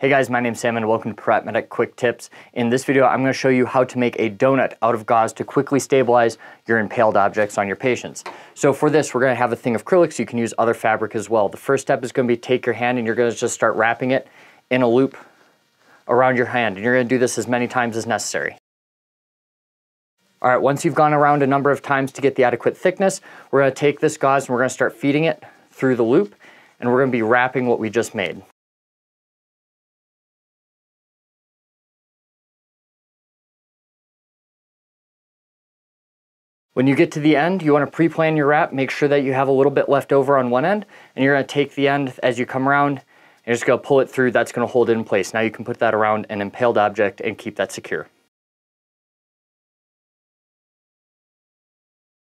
Hey guys, my name's Sam and welcome to PrepMedic Quick Tips. In this video, I'm going to show you how to make a donut out of gauze to quickly stabilize your impaled objects on your patients. So for this, we're going to have a thing of Kerlix. You can use other fabric as well. The first step is going to be take your hand and you're going to just start wrapping it in a loop around your hand. And you're going to do this as many times as necessary. All right, once you've gone around a number of times to get the adequate thickness, we're going to take this gauze and we're going to start feeding it through the loop and we're going to be wrapping what we just made. When you get to the end, you want to pre-plan your wrap. Make sure that you have a little bit left over on one end, and you're going to take the end as you come around, and just to pull it through. That's going to hold it in place. Now you can put that around an impaled object and keep that secure.